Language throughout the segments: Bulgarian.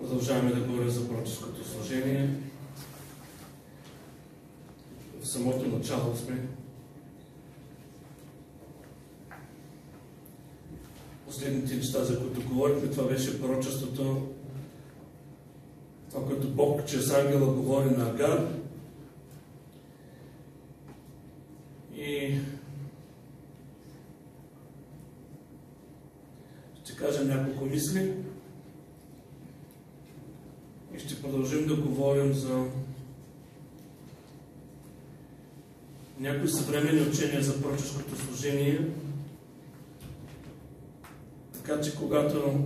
Продължаваме да говорим за пророческото служение. В самото начало сме. Последните неща, за които говорихме, това беше пророчеството, това, което Бог чрез ангела говори на Агар. И ще кажем няколко мисли и ще продължим да говорим за някои съвременни учения за пророческото служение. Така че когато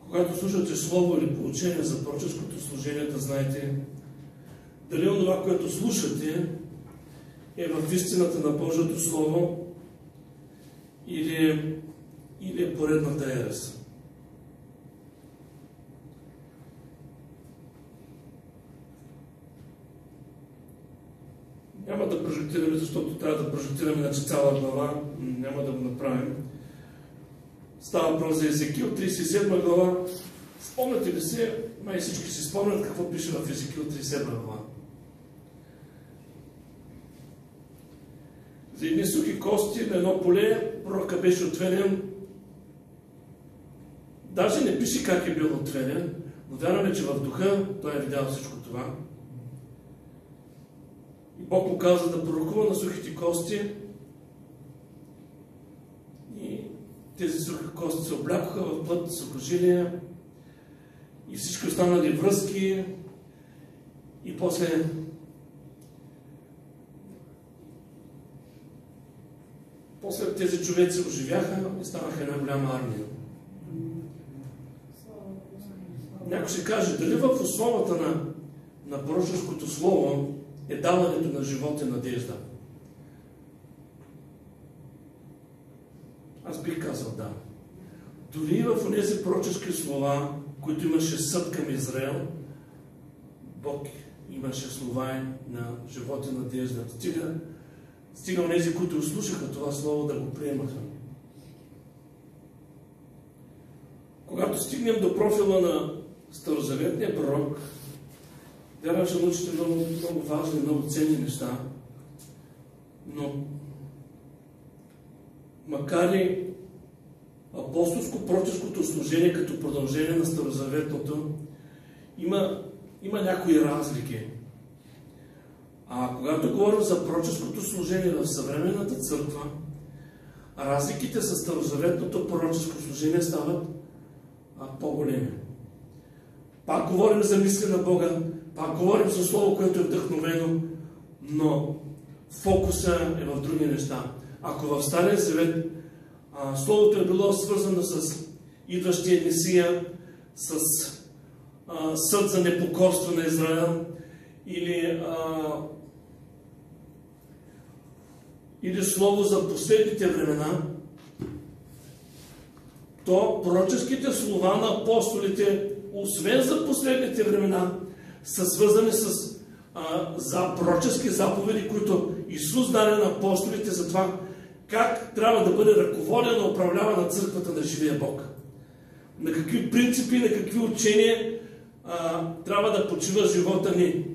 когато слушате слово или поучение за пророческото служение, да знаете дали това, което слушате, е в истината на Божието Слово или е, или е поредната ерес. Прожектираме, защото трябва да прожектираме иначе цяла глава. Няма да го направим. Става въпрос за Езекил, 37 глава. Спомняте ли се, май всички си спомнят какво пише в Езекил 37 глава. За едни сухи кости на едно поле, пророка беше отведен. Даже не пише как е бил отведен, но вярваме, че в духа той е видял всичко това. Бог му каза да пророкува на сухите кости. И тези сухи кости се облякоха в плът, сухожилия и всички останали връзки. И после после тези човеци оживяха и станаха една голяма армия. Някой ще каже, дали в основата на, на пророческото слово е даването на живот и надежда? Аз бих казал да. Дори в тези пророчески слова, които имаше съд към Израел, Бог имаше слова на живот и надежда. Стига, стига онези, които услушаха това слово, да го приемаха. Когато стигнем до профила на Старозаветния пророк, вярвам, ще научите много, много важни, много ценни неща, но макар и апостолско-проческото служение като продължение на Старозаветното, има, има някои разлики. А когато говорим за пророческото служение в съвременната църква, разликите с Старозаветното пророческо служение стават по-големи. Пак говорим за мисли на Бога, пак говорим за Слово, което е вдъхновено, но фокуса е в други неща. Ако в Стария Завет а, Словото е било свързано с идващия Месия, с а, съд за непокорство на Израел, или, а, или Слово за последните времена, то пророческите слова на апостолите, освен за последните времена, са свързани с а, за пророчески заповеди, които Исус даде на апостолите за това как трябва да бъде ръководена, управлявана църквата на живия Бог. На какви принципи, на какви учения а, трябва да почива живота ни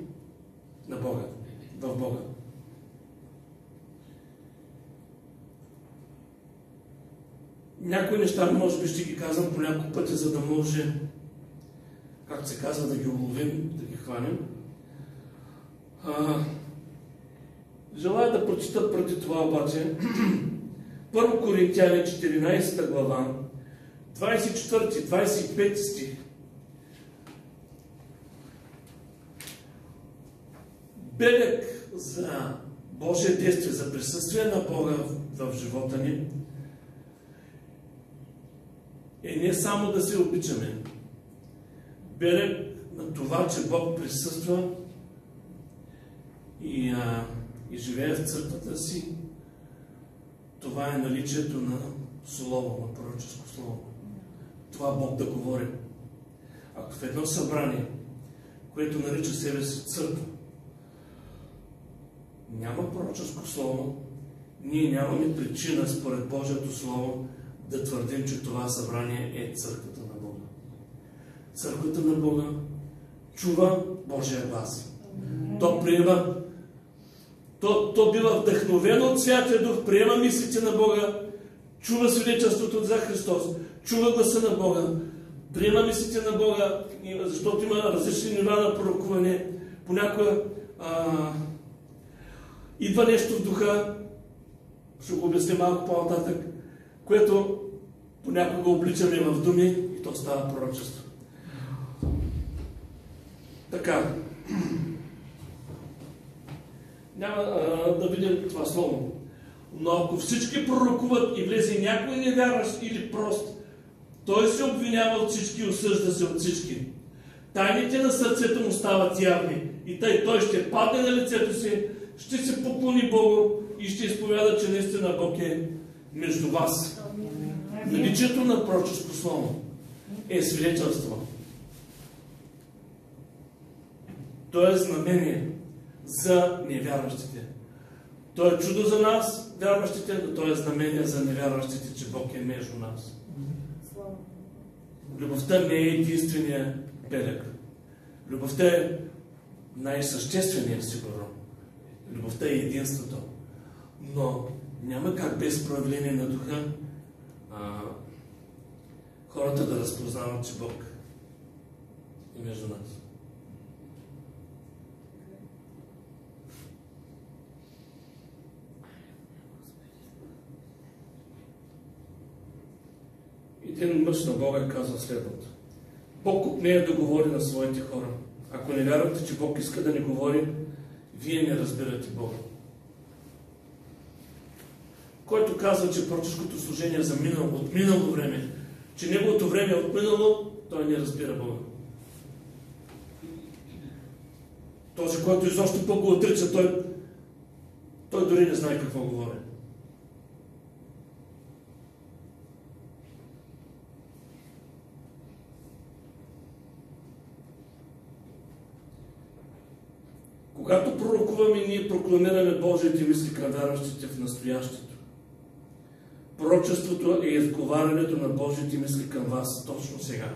на Бога, в Бога. Някои неща, може би ще ги казвам по няколко пъти, за да може, както се казва, да ги уловим, да хванем. А, желая да прочита преди това обаче Първо Коринтияни 14 глава, 24-25 стих. Белег за Божие действие, за присъствие на Бога в, в живота ни е не само да се обичаме. Белег това, че Бог присъства и, а, и живее в църквата си, това е наличието на слово, на пророческо слово. Това Бог да говори. Ако в едно събрание, което нарича себе си църква, няма пророческо слово, ние нямаме причина според Божието Слово да твърдим, че това събрание е църквата на Бога. Църквата на Бога чува Божия глас. То приема, то, то бива вдъхновено от Святия Дух, приема мислите на Бога, чува свидетелството за Христос, чува гласа на Бога, приема мислите на Бога, защото има различни нива на пророкуване. Понякога а, идва нещо в духа, ще го обясня малко по-нататък, което понякога обличаме в думи и то става пророчество. Така. Няма а, да видим това слово. Но ако всички пророкуват и влезе някой невярващ или прост, той се обвинява от всички и осъжда се от всички. Тайните на сърцето му стават явни и тъй той ще падне на лицето си, ще се поклони Богу и ще изповяда, че наистина Бог е между вас. Наличието на пророческо слово е свидетелство. То е знамение за невярващите. То е чудо за нас, вярващите, но то е знамение за невярващите, че Бог е между нас. Любовта не е единствения белег. Любовта е най-същественият сигурно. Любовта е единството. Но няма как без проявление на духа а, хората да разпознават, че Бог е между нас. Един мъж на Бога е казал следното. Бог от нея да говори на своите хора. Ако не вярвате, че Бог иска да ни говори, вие не разбирате Бога. Който казва, че прочешкото служение е за минало, от минало време, че неговото време е отминало, той не разбира Бога. Този, който изобщо по го отрича, той, той дори не знае какво говори. Когато пророкуваме, ние прокламираме Божиите мисли към вярващите в настоящето. Пророчеството е изговарянето на Божиите мисли към вас точно сега.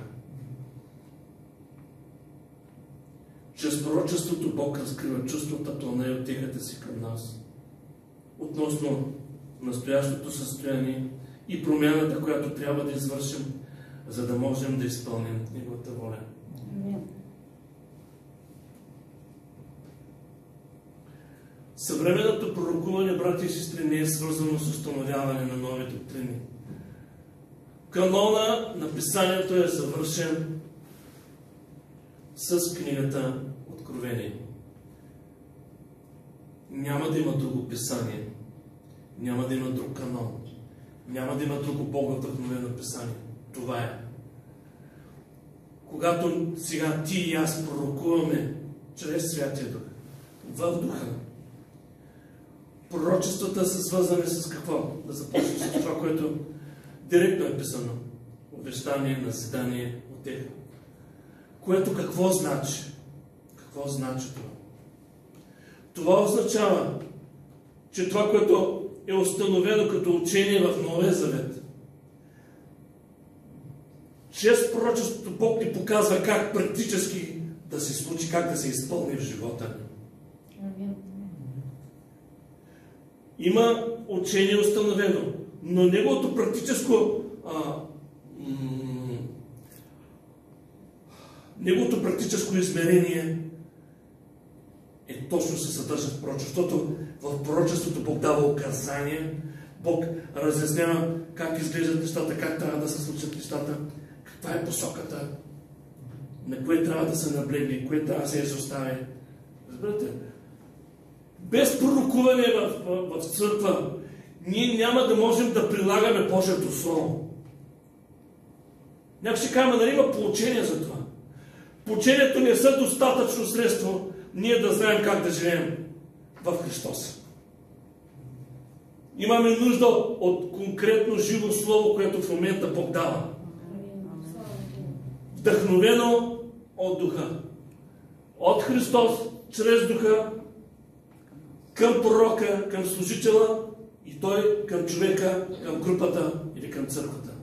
Чрез пророчеството Бог разкрива чувствата, плана и отихата си към нас. Относно настоящото състояние и промяната, която трябва да извършим, за да можем да изпълним Неговата воля. Съвременното пророкуване, брати и сестри, не е свързано с установяване на нови доктрини. Канона на писанието е завършен с книгата Откровение. Няма да има друго писание. Няма да има друг канон. Няма да има друго Бога вдъхновено писание. Това е. Когато сега ти и аз пророкуваме чрез Святия Дух, в Духа, пророчествата са свързани с какво? Да започнем с това, което директно е писано. Обещание, назидание, отеха. Което какво значи? Какво значи това? Това означава, че това, което е установено като учение в Новия Завет, чрез пророчеството Бог ни показва как практически да се случи, как да се изпълни в живота ни. Има учение установено, но неговото практическо а, неговото практическо измерение е точно се съдържа в пророчеството. В пророчеството Бог дава указания, Бог разяснява как изглеждат нещата, как трябва да се случат нещата, каква е посоката, на кое трябва да се наблегне, кое трябва да се изостави. Разбирате? Без пророкуване в, в, в църква, ние няма да можем да прилагаме Божието Слово. Някой ще каже, нали има получение за това. Получението не са достатъчно средство ние да знаем как да живеем в Христос. Имаме нужда от конкретно живо Слово, което в момента Бог дава. Вдъхновено от Духа. От Христос, чрез Духа, към пророка, към служителя и той към човека, към групата или към църквата.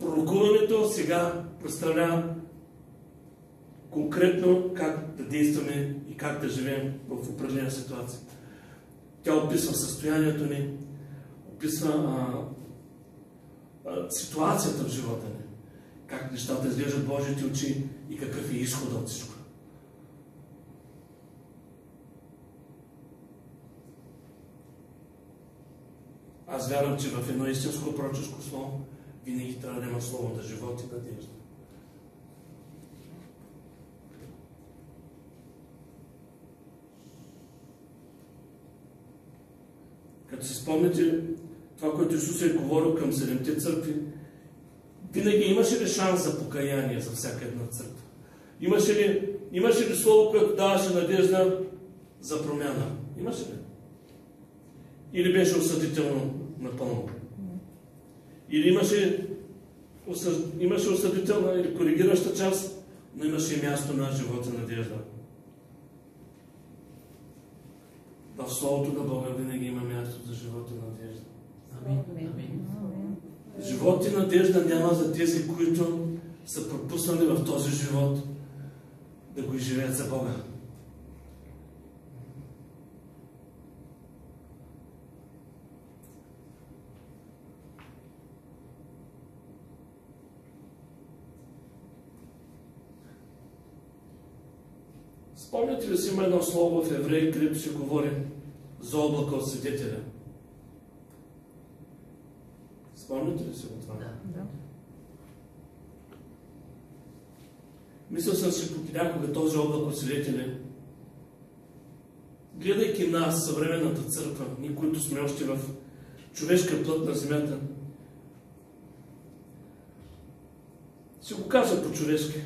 Пророкуването сега представлява конкретно как да действаме и как да живеем в определена ситуация. Тя описва състоянието ни, описва а, а, ситуацията в живота ни, как нещата изглеждат Божите очи и какъв е изходът от всичко. Аз вярвам, че в едно истинско пророческо слово винаги трябва да има слово на живот и надежда. Като си спомните това, което Исус е говорил към седемте църкви, винаги имаше ли шанс за покаяние за всяка една църква? Имаше ли, имаше ли слово, което даваше надежда за промяна? Имаше ли? Или беше осъдително напълно? Или имаше, осъд... имаше осъдителна или коригираща част, но имаше и място на живота надежда. В Словото на Бога винаги има място за живота надежда. Амин. Живот и надежда няма за тези, които са пропуснали в този живот да го изживеят за Бога. Спомняте ли си има едно слово в Евреи, където се говори за облака от свидетеля? Спомняте ли си го това? Да. Мисля съм си някога този облак от свидетели, гледайки нас, съвременната църква, ние, които сме още в човешка плът на земята, си го казва по-човешки.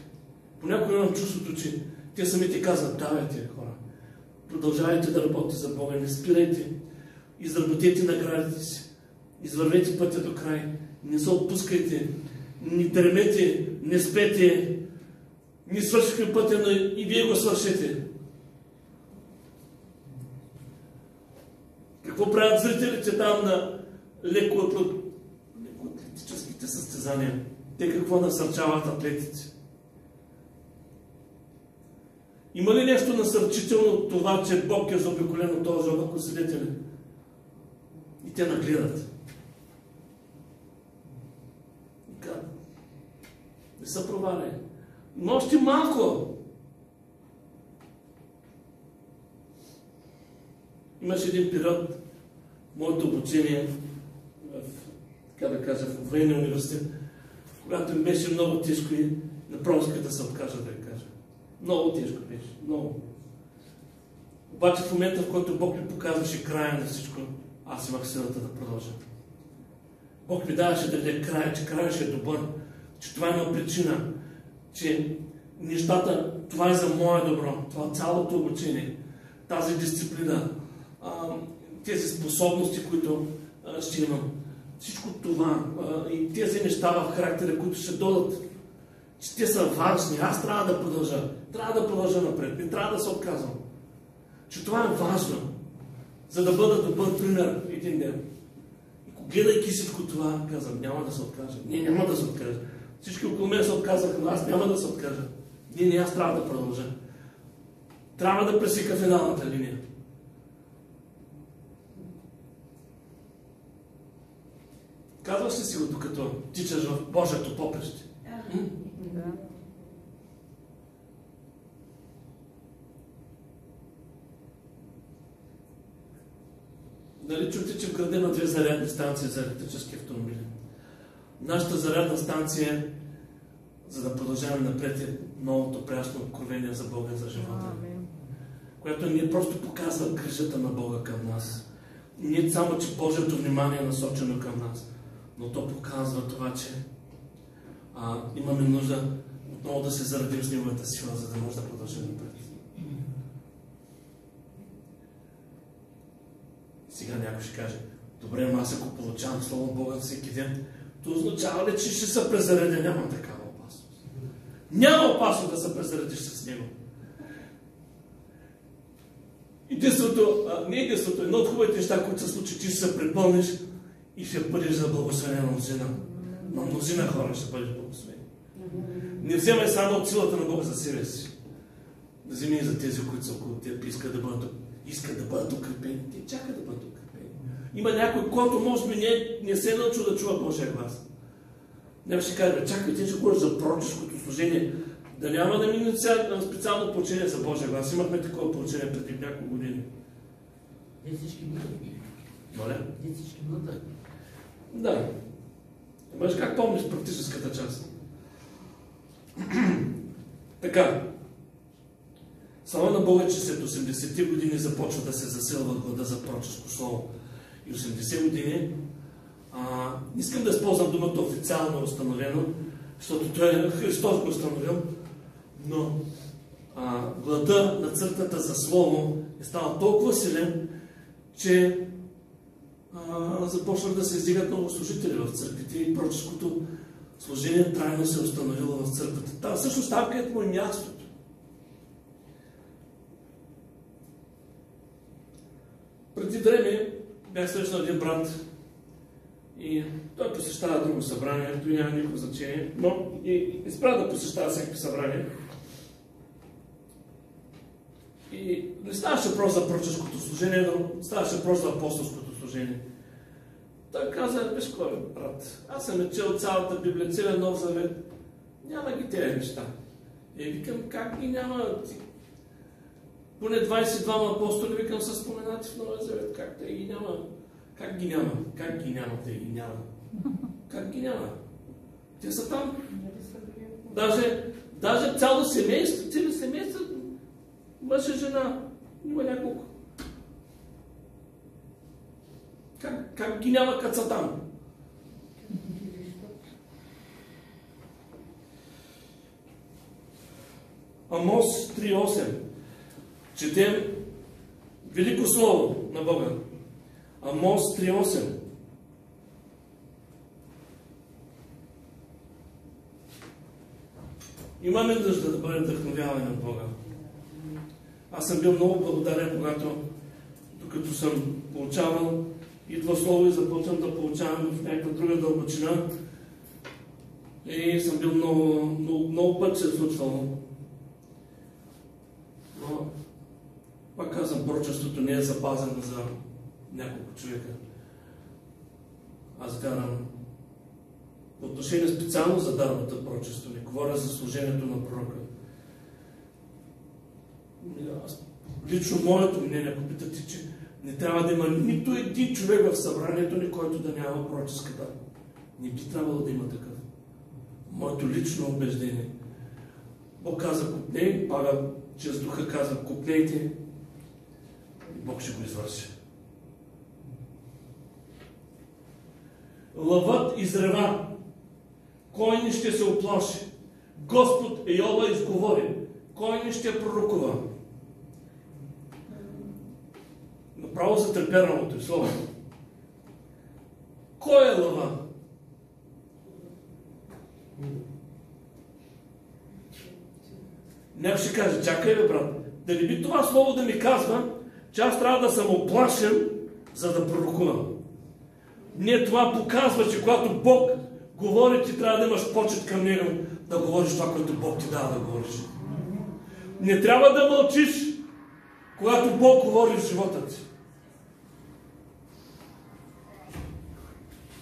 Понякога имам чувството, че те самите казват, давайте хора, продължавайте да работите за Бога, не спирайте, изработете наградите си, извървете пътя до край, не се отпускайте, не дремете, не спете, не свършихме пътя, но и вие го свършите. Какво правят зрителите там на леко атлетическите състезания? Те какво насърчават атлетите? Има ли нещо насърчително от това, че Бог е заобиколен от този облак свидетели? И те нагледат. И казват, не са провали. Но още малко. Имаше един период моето обучение, в, така да кажа, в военния университет, когато им беше много тежко и направо исках да се откажа да я кажа. Много тежко беше. Много. Обаче в момента, в който Бог ми показваше края на всичко, аз имах силата да продължа. Бог ми даваше да видя края, че края ще е добър, че това има причина, че нещата, това е за мое добро, това цялото обучение, тази дисциплина, тези способности, които ще имам. Всичко това и тези неща в характера, които ще додат, че те са важни. Аз трябва да продължа. Трябва да продължа напред. Не трябва да се отказвам. Че това е важно, за да бъда добър пример един ден. И гледайки всичко това, казвам, няма да се откажа. Не, няма да се откажа. Всички около мен се отказаха, но аз няма да се откажа. Не, не, аз трябва да продължа. Трябва да пресека финалната линия. Казваш ли си го, докато тичаш в Божието попреще? Да. Нали чухте, че в града има две зарядни станции за електрически автомобили? Нашата зарядна станция, за да продължаваме напред, е новото прясно откровение за Бога за живота. Което ни просто показва грижата на Бога към нас. Не само, че Божието внимание е насочено към нас, но то показва това, че а, имаме нужда отново да се зарадим с Неговата сила, за да може да продължим напред. Сега някой ще каже, добре, аз ако получавам Слово Бога всеки ден, то означава ли, че ще се презаредя? Няма опасност. Няма опасност да се презаредиш с Него. Единството, а, не единството, едно от хубавите неща, които се случи, ти ще се препълниш и ще бъдеш за благословена мнозина. На мнозина хора ще бъдеш благословени. Не вземай само от силата на Бога за себе си. Вземи и за тези, които са около теб, искат да бъдат, искат да бъдат укрепени. Те чакат да бъдат укрепени. Има някой, който може би не, не се е научил да чува Божия глас. Не ще каже, чакай, ти ще говориш за пророческото служение. Да няма да мине специално поучение за Божия глас. Имахме такова поучение преди няколко години. Те всички бъдат. Моля? Те всички бъдат. Да. Виж как помниш практическата част. така. Слава на Бога, че след 80-те години започва да се засилва глада за пророческо слово. И 80 години а, искам да използвам думата официално установено, защото той е Христос го установил, но а, глада на църквата за Слово е станал толкова силен, че а, започнах да се издигат много служители в църквите и пророческото служение трайно се е установило в църквата. Там всъщност там, където му е мястото. Преди време бях срещнал един брат и той посещава друго събрание, той няма никакво значение, но и, и спря да посещава всеки събрание. И не ставаше въпрос за пророческото служение, но ставаше въпрос за апостолското служение. Той каза, виж кой, брат, аз съм е чел цялата Библия, целият Нов Завет. Няма ги тези неща. И викам, как ги няма? Поне 22 апостоли, викам, са споменати в Новия Завет. Как те ги няма? Как ги няма? Как ги няма? Те ги няма. Как ги няма? Те са там. Даже, даже цяло семейство, цели семейства, мъж и жена, има няколко. Как, как ги няма като са там? Амос 3.8 Четем велико слово на Бога. Амос 3.8 Имаме нужда да бъдем вдъхновявани от Бога. Аз съм бил много благодарен, когато, докато съм получавал идва слово и започвам да получавам в някаква друга дълбочина. И съм бил много, много, много път се е случвало. Но, пак казвам, прочеството не е запазено за няколко човека. Аз вярвам по отношение специално за дарбата прочество, не говоря за служението на пророка. Аз, лично моето мнение, ако питате, че не трябва да има нито един човек в събранието ни, който да няма пророческа дар. Не би трябвало да има такъв. Моето лично убеждение. Бог каза купней, пага чрез духа каза купнейте и Бог ще го извърши. Лъвът изрева. Кой не ще се оплаши? Господ Йова изговори. Кой не ще пророкува? Направо за трепераното и слово. Кой е лъва? Някой ще каже, чакай бе, брат, да не би това слово да ми казва, че аз трябва да съм оплашен, за да пророкувам. Не това показва, че когато Бог говори, ти трябва да имаш почет към Него, да говориш това, което Бог ти дава да говориш. Не трябва да мълчиш, когато Бог говори в живота ти.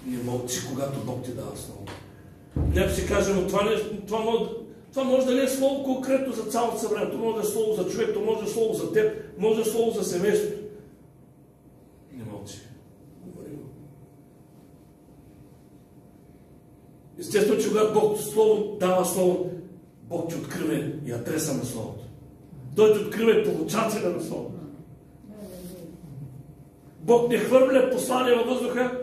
Не мълчи, когато Бог ти дава слово. Някой ще каже, но това, не, това, може, това може да не е слово конкретно за цялото събрание. Това може да е слово за човек, това може да е слово за теб, може да е слово за семейството. Не мълчи. Говори го. Естествено, че когато Бог слово, дава слово, Бог ти открива и адреса на словото. Той ти открива получателя на словото. Бог не хвърля послание във въздуха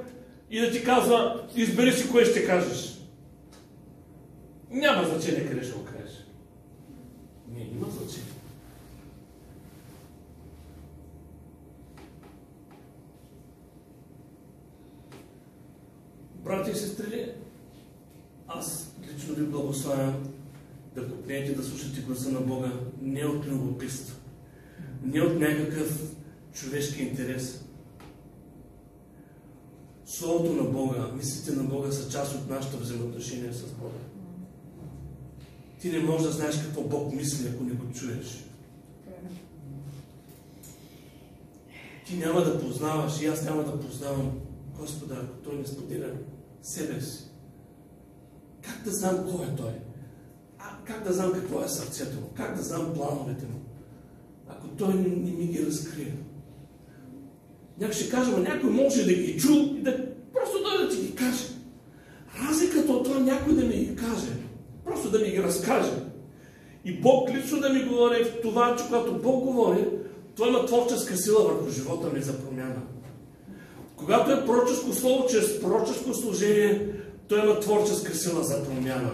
и да ти казва, избери си кое ще кажеш. Няма значение къде ще го кажеш. Не, има значение. Брати и сестри, аз лично ви благославям да купнете да слушате гласа на Бога не от любопитство, не от някакъв човешки интерес. Словото на Бога, мислите на Бога са част от нашето взаимоотношение с Бога. Ти не можеш да знаеш какво Бог мисли, ако не го чуеш. Ти няма да познаваш и аз няма да познавам Господа, ако Той не споделя себе си. Как да знам кой е Той? А, как да знам какво е сърцето му? Как да знам плановете му? Ако Той не, не ми ги разкрие. Някой ще каже, някой може да ги чу и да просто дойде да ти ги каже. Разликата от това някой да ми ги каже, просто да ми ги разкаже. И Бог лично да ми говори в това, че когато Бог говори, той има творческа сила върху живота ми за промяна. Когато е пророческо слово, чрез пророческо служение, той има творческа сила за промяна.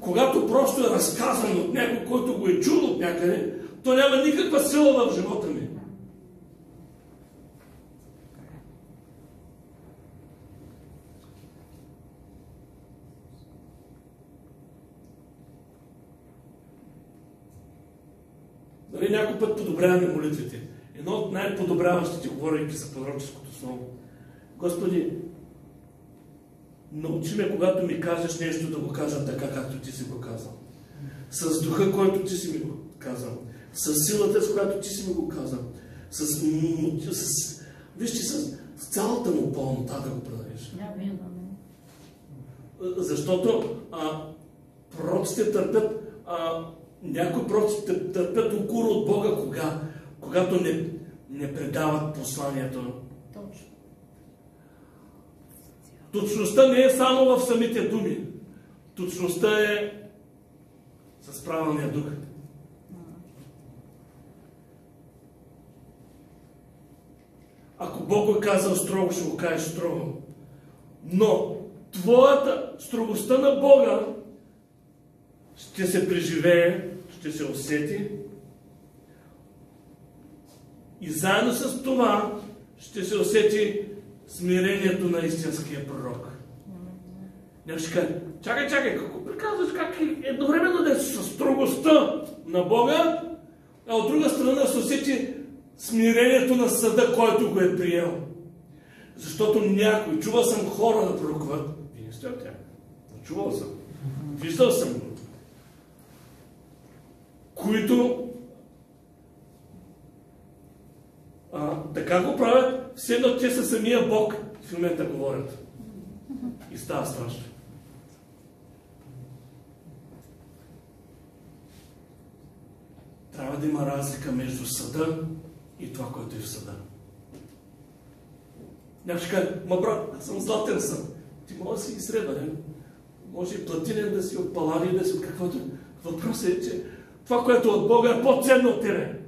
Когато просто е разказано от някой, който го е чул от някъде, то няма никаква сила в живота ми. Нали, някой път подобряваме молитвите. Едно от най-подобряващите, говорейки за пророческото слово. Господи, научи ме, когато ми кажеш нещо, да го кажа така, както ти си го казал. С духа, който ти си ми го казал. С силата, с която ти си ми го казал. С, с, вижте, с, с цялата му пълнота да го предадеш. Защото а, пророците търпят а, някои пророци търпят укор от Бога, кога? Когато не, не предават посланието. Точно. Точността не е само в самите думи. Точността е с правилния дух. Ако Бог е казал строго, ще го кажеш строго. Но твоята строгостта на Бога ще се преживее, ще се усети. И заедно с това ще се усети смирението на истинския пророк. Някой ще чакай, чакай, какво приказваш, как едновременно да е с строгостта на Бога, а от друга страна се усети смирението на съда, който го е приел. Защото някой, чувал съм хора да пророкуват, вие не сте от тях, чувал съм, виждал съм го, които а, така го правят, все едно те са самия Бог в момента говорят. И става страшно. Трябва да има разлика между съда и това, което е в съда. Някой ще каже, ма брат, аз съм златен съм. Ти може да си и сребърен. Може и платинен да си от палади, да си от каквото. Въпросът е, че това, което от Бога е по-ценно от тебе.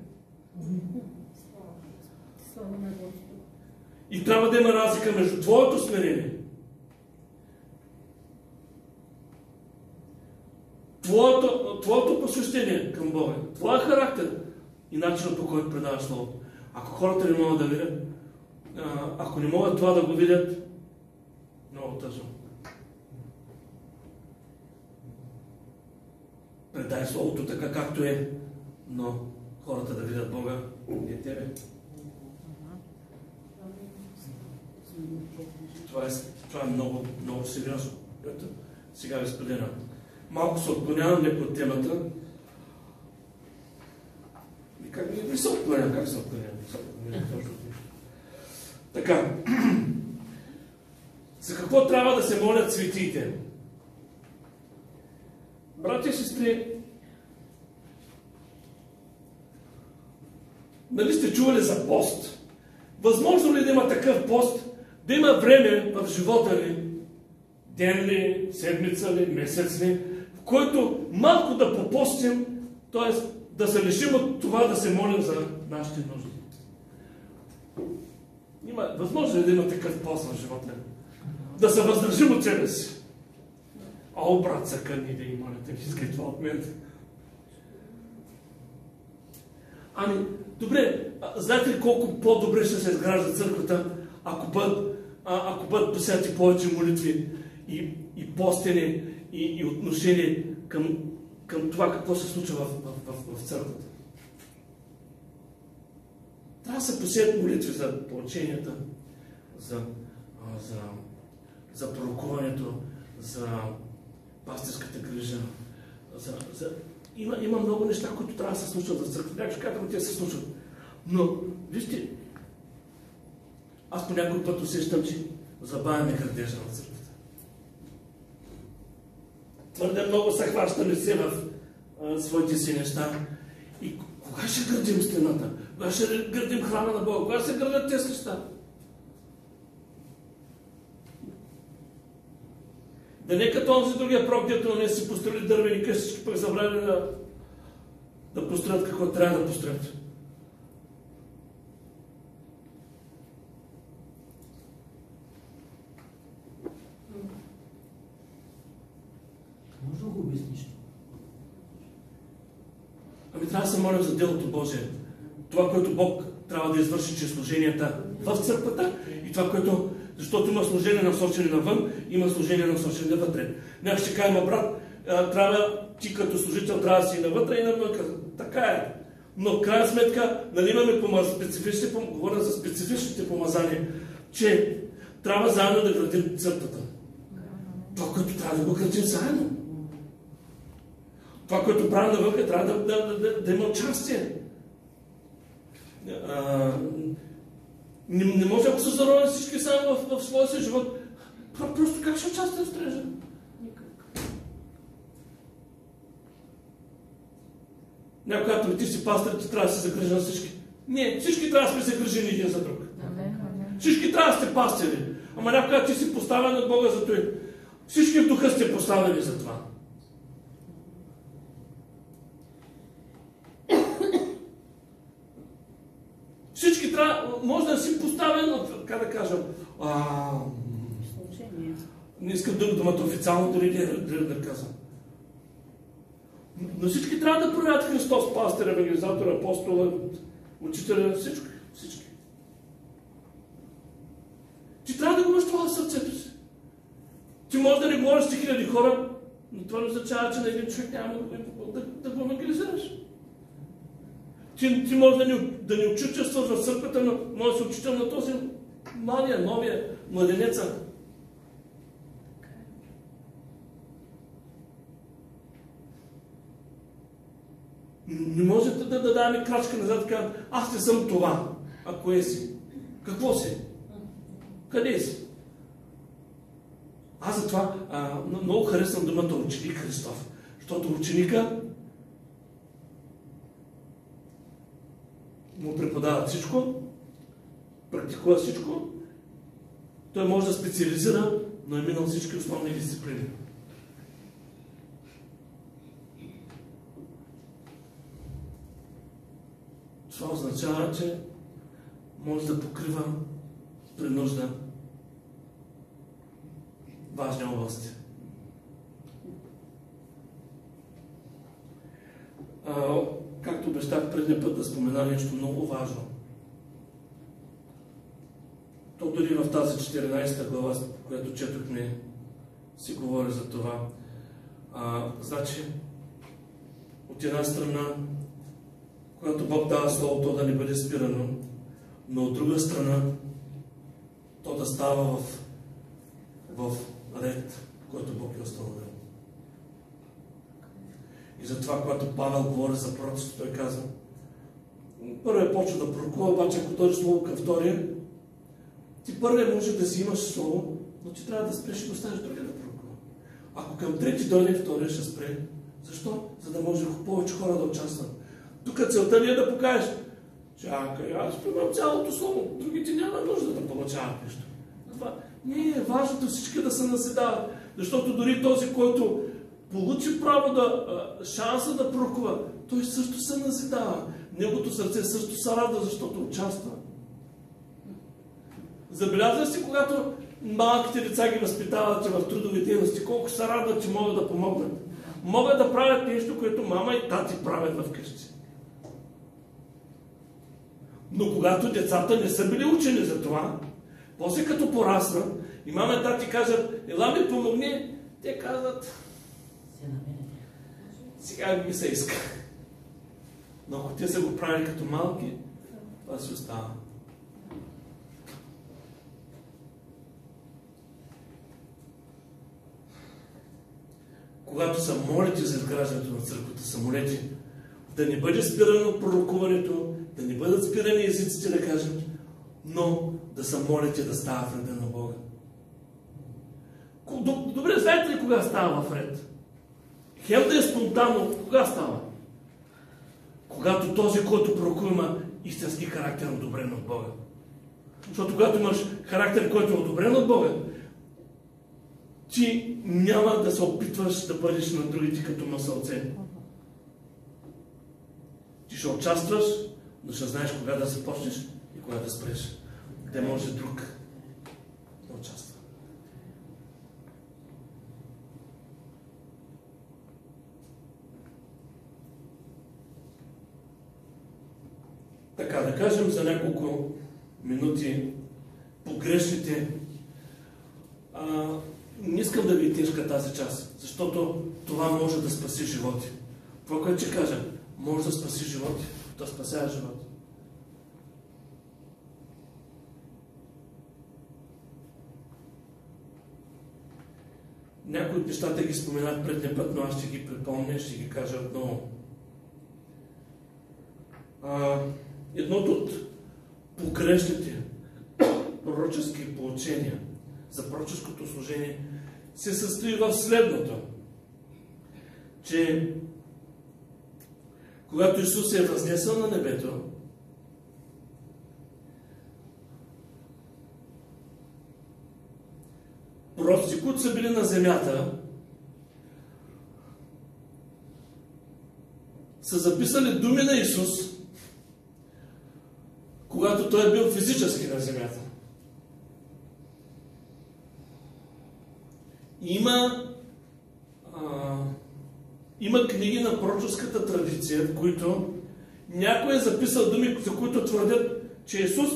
И трябва да има разлика между твоето смирение, твоето, твоето посвещение към Бога, твоя характер и начинът по който предаваш Словото. Ако хората не могат да видят, ако не могат това да го видят, много тъжно. предай Словото така както е, но хората да видят Бога, не тебе. Това е, това е много, много сериозно. Ето, сега ви споделям. Малко се отклонявам от темата. И как не, не се отклонявам, как се отклонявам? Така. За какво трябва да се молят светиите? Братя и сестри, нали сте чували за пост? Възможно ли да има такъв пост, да има време в живота ни, ден ли, седмица ли, месец ли, в който малко да попостим, т.е. да се лишим от това да се молим за нашите нужди. Има, възможно ли да има такъв пост в живота? Да се въздържим от себе си. О, брат, закъни да има, не искай това от мен. Ами, добре, знаете ли колко по-добре ще се изгражда църквата, ако бъдат, ако бъдат посяти повече молитви и, и постене и, и отношение към, към това какво се случва в, в, в, в църквата. Трябва да се посеят молитви за полученията, за, за, за пророкуването, за пастирската грижа. За, за... Има, има много неща, които трябва да се случват в църква. Някой ще казвам, те се случват. Но, вижте, аз по някой път усещам, че забавяме градежа на църквата. Твърде много се хващаме се в а, своите си неща. И кога ще градим стената? Кога ще градим храма на Бога? Кога ще градят тези неща? Да не като онзи другия пророк, дето не си построили дървени къщички, пък забрали да, да построят какво трябва да построят. Може да го обясниш? Ами трябва да се молим за делото Божие. Това, което Бог трябва да извърши чрез служенията в църквата и това, което... Защото има служение насочени навън, има служение насочени навътре. Някой ще каже, брат, трябва, ти като служител трябва да си навътре и навън. Така е. Но в крайна сметка, нали имаме помаз... специфични, говоря за специфичните помазания, че трябва заедно да градим църквата. Това, което трябва да го градим заедно. Това, което правим навън, трябва да, да, да, да, да има участие. А, не, не може, ако се заровим всички само в, в своя си живот, про- просто как ще участваме в строежа? Някой казва, ти си пастор, ти трябва да се загрижи на всички. Не, всички трябва да сме загрижени един за друг. Всички трябва да сте пастири. Ама някой казва, ти си поставен от Бога за това. Всички в духа сте поставени за това. Всички трябва, може да си поставен, от- как да кажа, а, не искам да думата официално, дори да, да, казвам. Но всички трябва да проявят Христос, пастир, евангелизатор, апостола, учителя, всички. всички. Ти трябва да го имаш това в сърцето си. Ти може да не говориш с хиляди хора, но това не означава, че на един човек няма да, да, да го евангелизираш. Ти, ти може да ни, да ни учителстваш в църквата, но може да си учител на този младия, новия младенеца. Не може да, да, да даваме крачка назад и кажем, аз не съм това. А кое си? Какво си? Къде си? Аз затова а, много харесвам думата ученик Христов. Защото ученика му преподава всичко, практикува всичко, той може да специализира, но е минал всички основни дисциплини. Това означава, че може да покрива при нужда важни области. А, както обещах предния път да спомена нещо много важно. То дори в тази 14 глава, която четохме, си говори за това. А, значи, от една страна, когато Бог дава Слово, то да не бъде спирано, но от друга страна, то да става в, в ред, който Бог е установил. И затова, когато Павел говори за пророчество, той казва, първият почва да пророкува, обаче ако дойде слово към втория, ти първият може да си имаш слово, но ти трябва да спреш и да оставиш другия да пророкува. Ако към трети дойде, втория ще спре. Защо? За да може повече хора да участват. Тук целта ни е да покажеш. Чакай, аз имам цялото слово. Другите няма нужда да получават нещо. Това не е важното всички да се наседават. Защото дори този, който получи право да, шанса да пророкува, той също се назидава. Неговото сърце също се радва, защото участва. Забелязва си, когато малките деца ги възпитават в трудови дейности, колко се радват, че могат да помогнат. Могат да правят нещо, което мама и тати правят вкъщи. Но когато децата не са били учени за това, после като пораснат и мама и тати кажат, ела ми помогни, те казват, сега ми се иска. Но ако те са го правили като малки, Това си остава. Когато се молите за изграждането на църквата, се молете да не бъде спирано пророкуването, да не бъдат спирани езиците да кажат, но да се молите да става в реда на Бога. Добре, знаете ли кога става в ред? Хем да е спонтанно, кога става? Когато този, който пророкува, има истински характер, одобрен от Бога. Защото когато имаш характер, който е одобрен от Бога, ти няма да се опитваш да бъдеш на другите като масълце. Ти ще участваш, но ще знаеш кога да започнеш и кога да спреш. Къде може друг да участва. Така, да кажем за няколко минути погрешните. А, не искам да ви тежка тази част, защото това може да спаси животи. Това, което ще кажа, може да спаси животи, да спасява животи. Някои от нещата ги споменах предния път, но аз ще ги припомня, ще ги кажа отново. А, едното от погрешните пророчески получения за пророческото служение се състои в следното, че когато Исус е възнесъл на небето, пророците, които са били на земята, са записали думи на Исус, когато Той е бил физически на земята. Има, а, има книги на пророческата традиция, в които някой е записал думи, за които твърдят, че Исус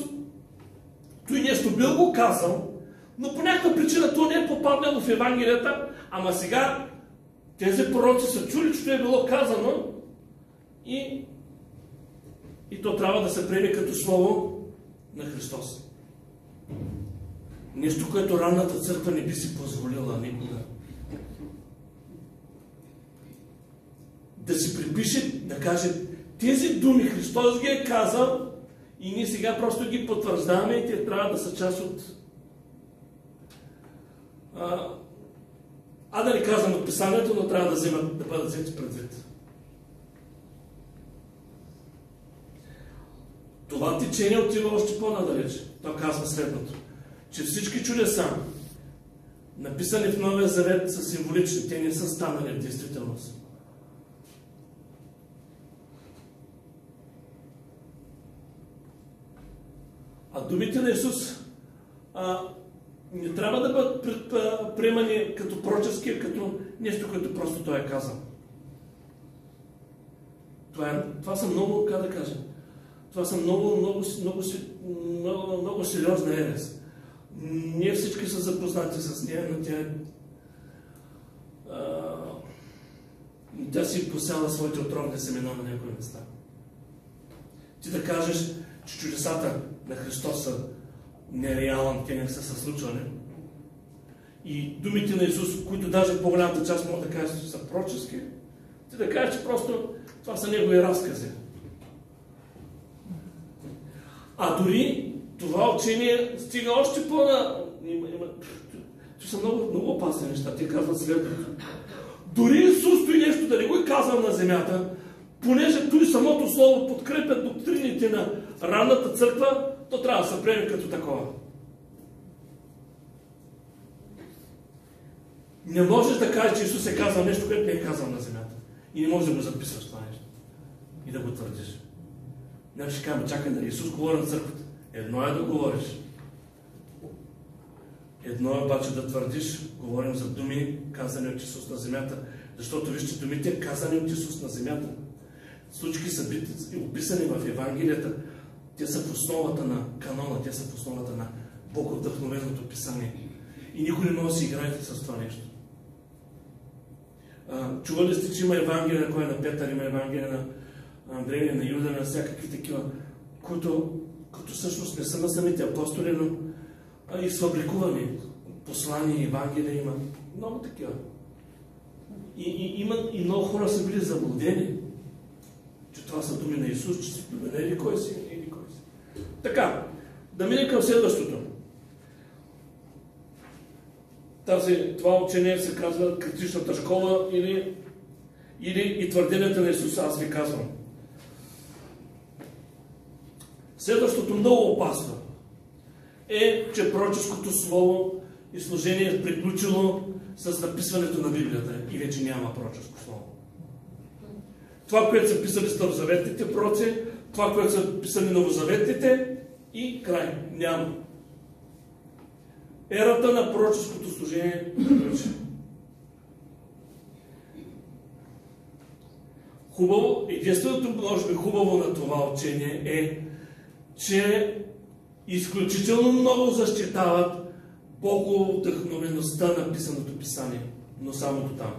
той нещо бил го казал, но по някаква причина то не е попаднало в Евангелията, ама сега тези пророци са чули, че е било казано и, и то трябва да се приеме като слово на Христос. Нещо, което ранната църква не би си позволила никога. Да си припише, да каже, тези думи Христос ги е казал и ние сега просто ги потвърждаваме и те трябва да са част от а, а да не казвам от писанието, но трябва да, вземат, да бъдат взети предвид. Това течение отива още по-надалеч. То казва следното, че всички чудеса, написани в Новия Завет, са символични. Те не са станали в действителност. А думите на Исус а, не трябва да бъдат приемани като пророчески, като нещо, което просто той е казал. Това, е, това са много, как да кажа, това са много, много, много, много, много сериозна ерес. Ние всички са запознати с нея, но тя, тя си посяла своите отровни семена на някои места. Ти да кажеш, че чудесата на Христос са нереален, те не са се случвали. И думите на Исус, които даже по-голямата част могат да кажат, че са пророчески, ти да кажеш, че просто това са негови разкази. А дори това учение стига още по-на... Това са много, много опасни неща. Те казват следното. Дори Исус той нещо да не го е казал на земята, понеже той самото слово подкрепят доктрините на ранната църква, то трябва да се приеме като такова. Не можеш да кажеш, че Исус е казал нещо, което не е казал на земята. И не можеш да го записваш това нещо. И да го твърдиш. Не ще кажем, чакай да Исус говори на църквата. Едно е да говориш. Едно е обаче да твърдиш, говорим за думи, казани от Исус на земята. Защото вижте, думите казани от Исус на земята. Случки са описани в Евангелията. Те са в основата на канона, те са в основата на Бог вдъхновеното писание. И никой не може да си играете с това нещо. А, чували сте, че има Евангелие, на кой е на Петър, има Евангелие на Андрей, на Юда, на всякакви такива, които, които всъщност не са на самите апостоли, но а, и сфабрикувани. Послания, Евангелия има. Много такива. И, и, има, и много хора са били заблудени, че това са думи на Исус, че са думи на еди кой си, еди кой си. Така, да минем към следващото. Тази, това учение се казва критичната школа или, или и твърденията на Исус, аз ви казвам. Следващото много опасно е, че пророческото слово и служение е приключило с написването на Библията и вече няма пророческо слово. Това, което са писали старозаветните пророци, това, което са писали новозаветните и край. Няма. Ерата на пророческото служение приключи. Хубаво, единственото, може би хубаво на това учение е, че изключително много защитават Бого вдъхновеността на писаното писание, но само до там.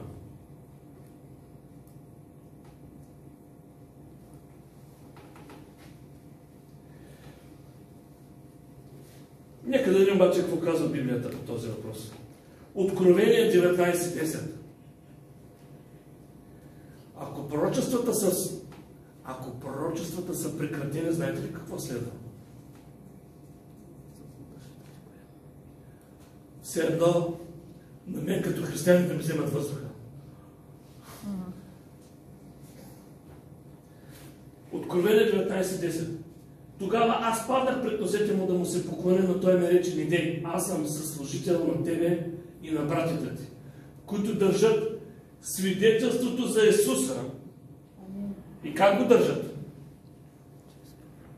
Нека да видим обаче какво казва Библията по този въпрос. Откровение 19.10. Ако пророчествата са, ако пророчествата са прекратени, знаете ли какво следва? Все едно на мен като християни да ми вземат въздуха. Откровение 19.10. Тогава аз паднах пред носете му да му се поклоня, но той ме рече, не аз съм съслужител на тебе и на братята ти, които държат свидетелството за Исуса. И как го държат?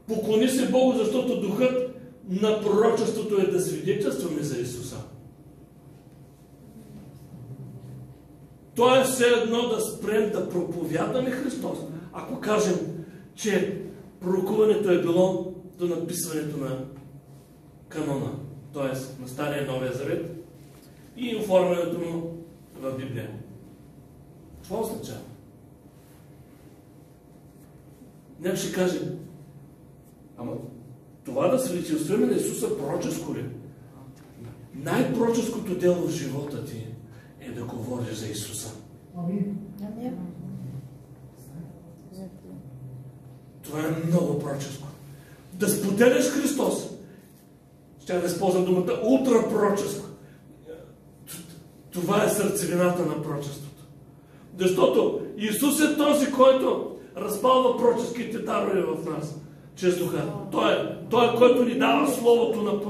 Поклони се Богу, защото духът на пророчеството е да свидетелстваме за Исуса. То е все едно да спрем да проповядаме Христос. Ако кажем, че пророкуването е било до написването на канона, т.е. на Стария Новия Завет и оформянето му в Библия. Това означава. Някой ще каже, ама това да свидетелстваме на Исуса пророческо ли? Най-пророческото дело в живота ти е да говориш за Исуса. Това е много пророческо. Да споделяш Христос. Ще да използвам думата ултрапроческо. Това е сърцевината на пророчеството. Защото Исус е този, който разпалва пророческите дарове в нас. Чрез духа. Той е, той е който ни дава словото на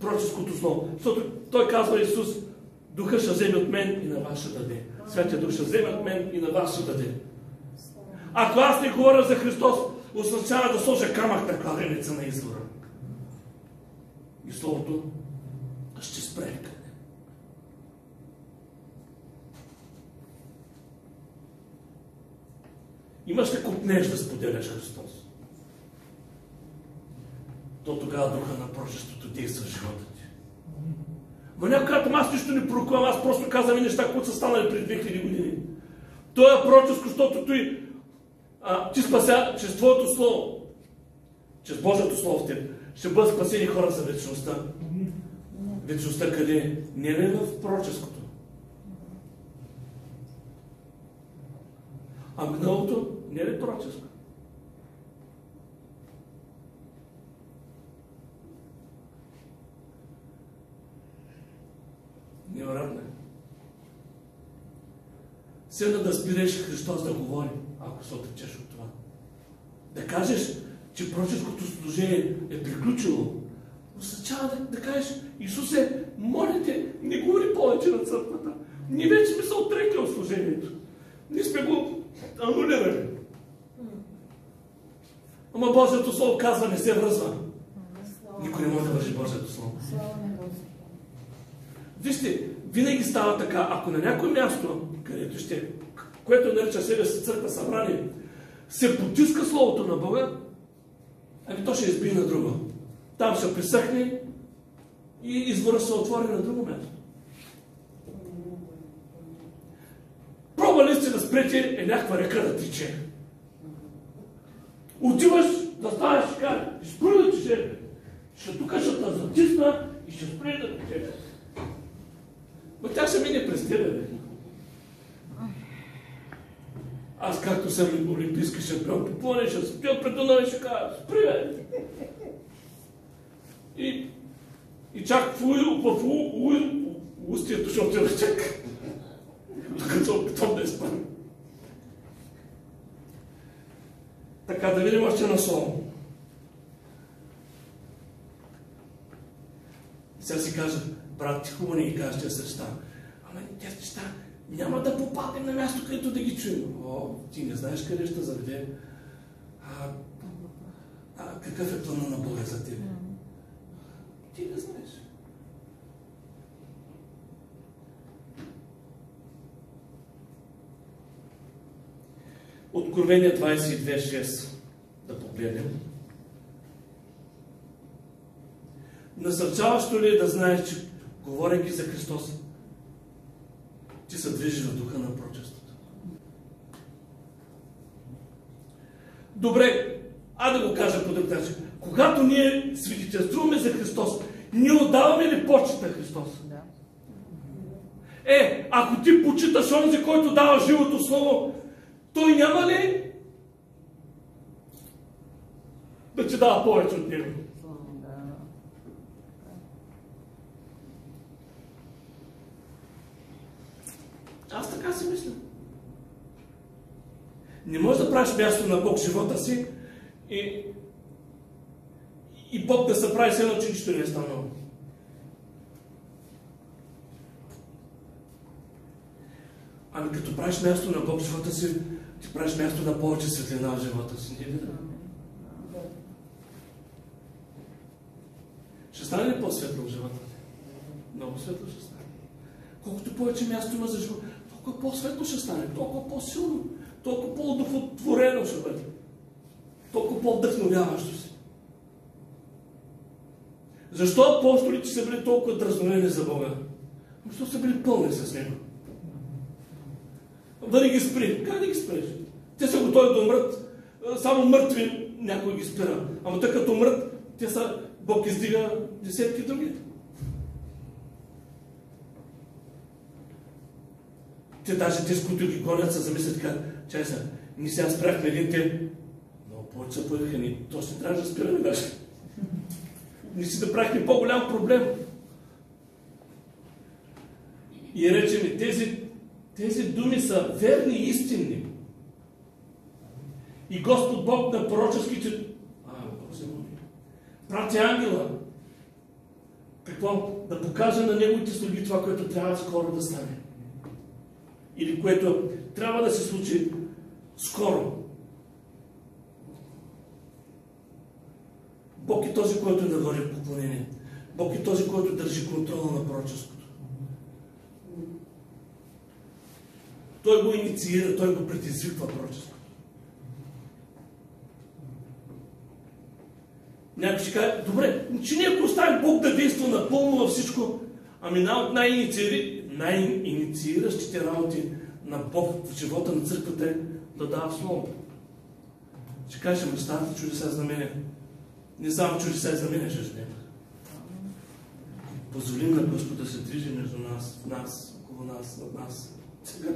пророческото слово. Защото той казва Исус, духа ще вземе от мен и на ще даде. Святия дух ще вземе от мен и на ще даде. Ако аз не говоря за Христос, означава да сложа камък на кладенеца на извора. И Словото ще спре къде. Имаш ли купнеш да споделяш Христос? То тогава духа на пророчеството действа в живота ти. Но някой казва, аз нищо не пророкувам, аз просто казвам неща, които са станали преди 2000 години. То е пророческо, защото той а, ти спася чрез Твоето Слово, чрез Божието Слово в теб, ще бъдат спасени хора за вечността. Вечността къде? Не е в пророческото. А миналото не пророческо. Невероятно е. Седна да спиреш Христос да говори ако се отречеш от това. Да кажеш, че пророческото служение е приключило, означава да, да кажеш, Исусе, моля те, не говори повече на църквата. Ние вече сме се отрекли от служението. Ние сме го анулирали. Ама Божието Слово казва, не се връзва. Никой не може да вържи Божието Слово. Вижте, винаги става така, ако на някое място, където ще което нарича себе си църква събрание, се потиска Словото на Бога, ами то ще избие на друго. Там ще присъхне и извора се отвори на друго място. Пробвали сте да спрете е някаква река да тече. Отиваш да ставаш и кажеш, тече. Ще тук ще те затисна и ще спре да тече. Но тя ще мине през тебе, бе. Аз както съм олимпийски шампион по плане, ще спя пред Дунава и ще кажа, спри, бе. И, и чак в, устието ще отида чак. Докато се опитвам да изпълня. Така, да видим още на сон. Сега си кажа, брат, ти хубаво не ги кажеш тези неща. Ама тези неща няма да попаднем на място, където да ги чуем. О, ти не знаеш къде ще заведе. А, а какъв е плана на Бога за теб? Ти не знаеш. Откровение 22.6 да погледнем. Насърчаващо ли е да знаеш, че говорейки за Христос, ти се движиш в духа на прочеството? Добре, а да го кажа по друг начин. Когато ние свидетелствуваме за Христос, ние отдаваме ли почет на Христос? Е, ако ти почиташ онзи, който дава живото слово, той няма ли да ти дава повече от него? Аз така си мисля. Не можеш да правиш място на Бог живота си и, и Бог да се прави с едно, че нищо не е станало. Ами като правиш място на Бог живота си, ти правиш място на повече светлина в живота си. Не е ли да? Ще стане ли по-светло в живота ти? Много светло ще стане. Колкото повече място има за живота, толкова по-светло ще стане, толкова по-силно, толкова по-удовлетворено ще бъде, толкова по-вдъхновяващо си. Защо апостолите са били толкова дразновени за Бога? Защо са били пълни с Него? Да не ги спри. Как да ги спреш? Те са готови да умрат. Само мъртви някой ги спира. Ама тъй като умрат, те са, Бог издига десетки други. Те даже те, с които ги гонят, се замислят така, чай са, ние сега спряхме един те, много повече се появиха ни, то ще трябва да спираме даже. Ние си направихме по-голям проблем. И речеме, тези, тези думи са верни и истинни. И Господ Бог на пророческите... А, мой. Прати ангела. Какво? Да покаже на неговите слуги това, което трябва скоро да стане. Или което трябва да се случи скоро. Бог е този, който е да върви поклонение. Бог е този, който държи контрола на пророчеството. Той го инициира, той го предизвиква пророчеството. Някой ще каже, добре, че ние ако оставим Бог да действа напълно във всичко, ами една от най-иницииращите работи на Бог в живота на църквата е да дава Слово. Ще кажеш, ами ставате чудеса знамения. Не само чудеса и знамения ще ждем. Позволим на Господ да се движи между нас, в нас, около нас, над нас. Сега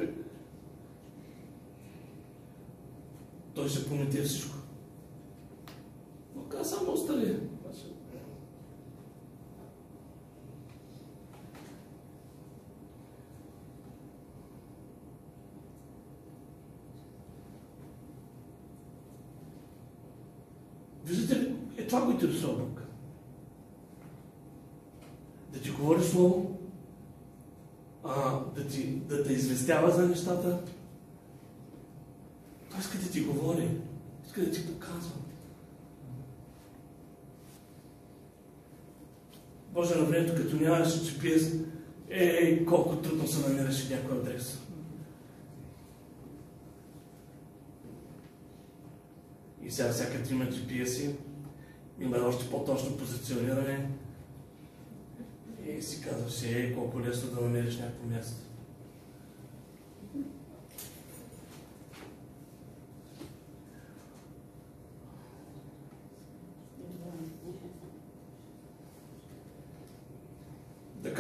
Той ще помете всичко. Но каза само остали. Виждате ли, е това го интересува Бог. Да ти говори слово, а, да, ти, да те известява за нещата. Той иска да ти говори, иска да ти показва. Боже, на времето, като нямаше GPS, е, колко трудно се намираше някой адрес. И сега всяка има GPS-и, има още по-точно позициониране. И си казваш, е, колко лесно да намериш някакво място.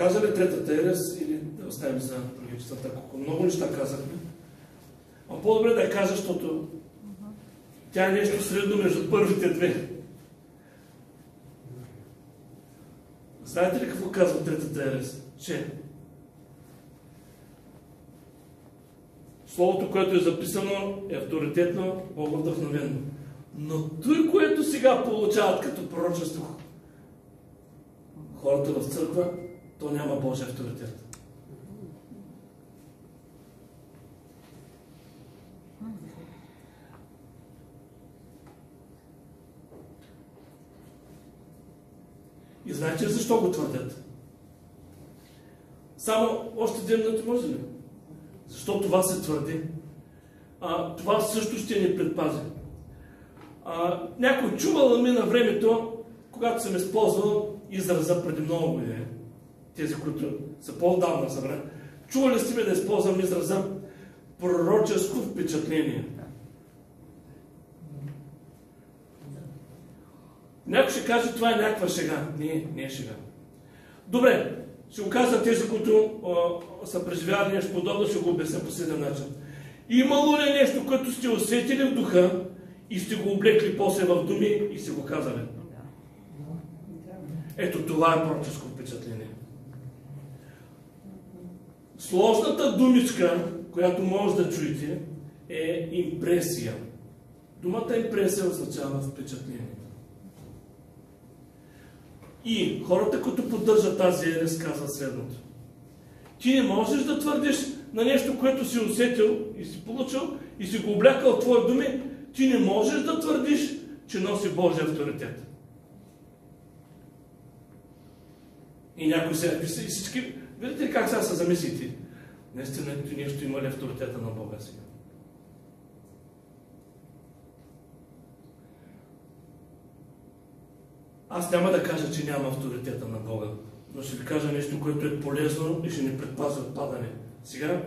Да кажа ли третата ерес или да оставим за другия четвъртък? Колко много неща казахме. А по-добре да я кажа, защото тя е нещо средно между първите две. Знаете ли какво казва третата ерес? Че Словото, което е записано, е авторитетно, Бог-вдъхновено. Но той, което сега получават като пророчество хората в църква, то няма Божия авторитет. И знаете ли защо го твърдят? Само още две минути може ли? Защо това се твърди? А, това също ще ни предпази. А, някой чувал ми на времето, когато съм използвал израза преди много години, тези, които са по-давна събрани, чували сте ми да използвам израза пророческо впечатление. Някой ще каже, това е някаква шега. Не, не е шега. Добре, ще го казвам тези, които а, са преживявали нещо подобно, ще го обясня по следен начин. Имало ли нещо, което сте усетили в духа и сте го облекли после в думи и сте го казали? Ето това е пророческо впечатление. Сложната думичка, която може да чуете, е импресия. Думата импресия означава впечатление. И хората, които поддържат тази ерес, казват следното. Ти не можеш да твърдиш на нещо, което си усетил и си получил и си го облякал в твои думи, ти не можеш да твърдиш, че носи Божия авторитет. И някой се... И всички... Видите ли как сега се замислите? Наистина нещо има ли авторитета на Бога сега? Аз няма да кажа, че няма авторитета на Бога, но ще ви кажа нещо, което е полезно и ще ни предпазва от падане. Сега,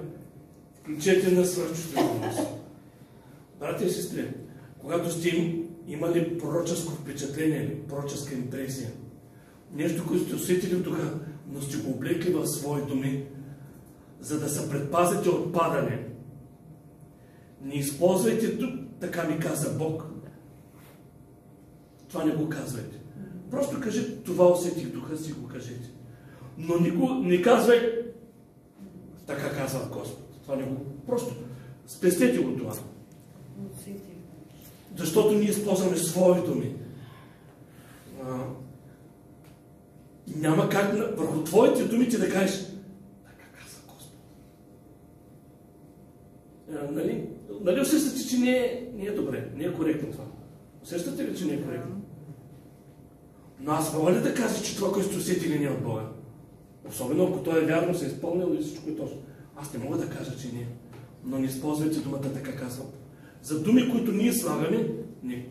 включете на свърхчувствителност. Братя и сестри, когато сте имали пророческо впечатление, пророческа импресия, нещо, което сте усетили духа, но сте го облекли в свои думи, за да се предпазите от падане. Не използвайте тук, така ми каза Бог. Това не го казвайте. Просто кажете, това усетих духа си, го кажете. Но не, го, не казвай, така казва Господ. Това не го... Просто спестете го това. Защото ние използваме свои думи. Няма как върху твоите думи ти да кажеш, така казва Господ. А, нали? Нали усещате, че не е, не е добре, не е коректно това? Усещате ли, че не е коректно? Но аз мога ли да кажа, че това, което сте усетили не е от Бога? Особено ако той е вярно, се е изпълнил и всичко е точно. Аз не мога да кажа, че не. Но не използвайте думата така казвам. За думи, които ние слагаме, не.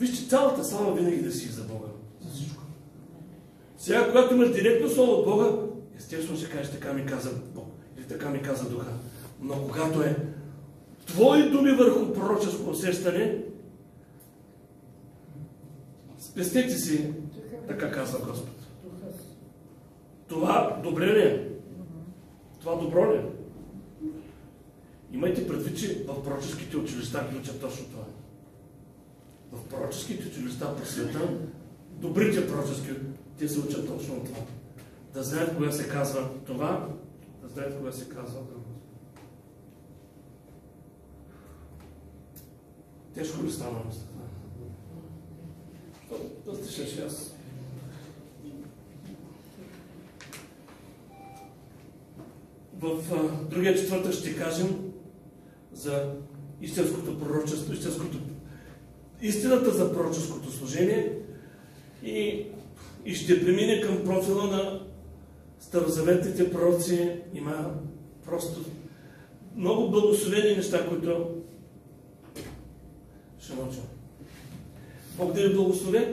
Вижте, цялата слава винаги да си е за Бога. За всичко. Сега, когато имаш директно слово от Бога, естествено ще кажеш, така ми каза Бог. Или така ми каза Духа. Но когато е твои думи върху пророческо усещане, спестете си, така казва Господ. Това добре ли е? Това добро ли е? Имайте предвид, че в пророческите училища ключат точно това. В пророческите училища по света, добрите пророчески, те се учат точно това. Да знаят кога се казва това, да знаят кога се казва друго. Тежко ли стана мисля? Да стишеш аз. В а, другия четвъртък ще кажем за истинското пророчество, истинското, истината за пророческото служение и, и ще премине към профила на старозаветните пророци. Има просто много благословени неща, които ще научим. Бог да ви благослови.